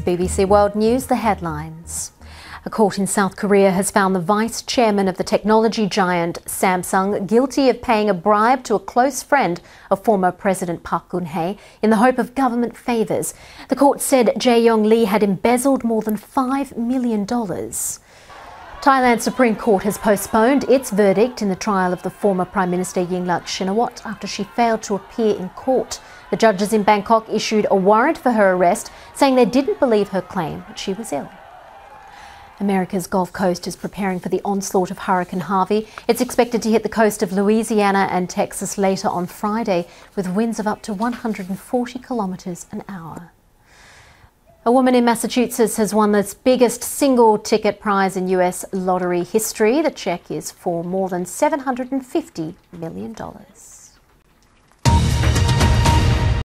Is BBC World News, the headlines. A court in South Korea has found the vice chairman of the technology giant Samsung guilty of paying a bribe to a close friend of former President Park Geun-hye in the hope of government favours. The court said Jae Yong Lee had embezzled more than $5 million. Thailand's Supreme Court has postponed its verdict in the trial of the former Prime Minister Yingluck Shinawatra after she failed to appear in court. The judges in Bangkok issued a warrant for her arrest, saying they didn't believe her claim that she was ill. America's Gulf Coast is preparing for the onslaught of Hurricane Harvey. It's expected to hit the coast of Louisiana and Texas later on Friday, with winds of up to 140 kilometres an hour. A woman in Massachusetts has won the biggest single ticket prize in US lottery history. The check is for more than $750 million.